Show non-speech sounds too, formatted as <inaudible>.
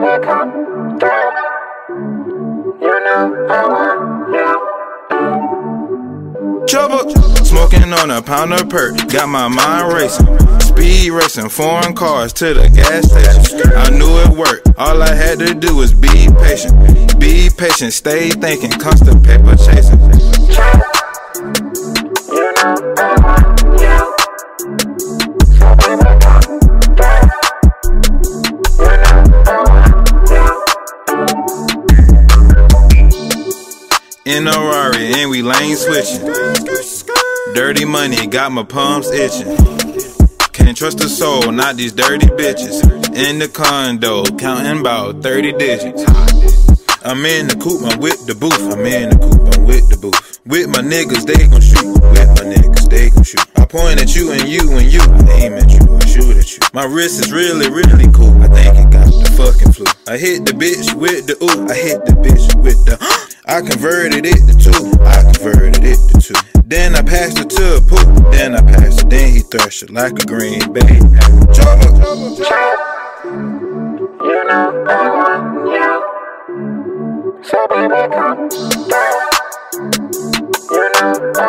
baby, come. You know I want you. Trouble. Smoking on a pound of perk, got my mind racing. Speed racing, foreign cars to the gas station. I knew it worked, all I had to do was be patient. Be patient, stay thinking, constant paper chasing. In a Rari, and we lane switching. Dirty money got my palms itching. Can't trust a soul, not these dirty bitches. In the condo, counting about 30 digits. I'm in the coupe, I'm with the booth. I'm in the coupe, I'm with the booth. With my niggas, they gon' shoot. With my niggas, they gon' shoot. I point at you and you and you. I aim at you, I shoot at you. My wrist is really, really cool. I think it got the fucking flu. I hit the bitch with the ooh. I hit the bitch with the. <gasps> I converted it to two. I converted it to two. Then I passed it to a poop. Then I passed it. Then he thrashed it like a green bay. Trouble, trouble, trouble. You know I want you. So baby, come through. You know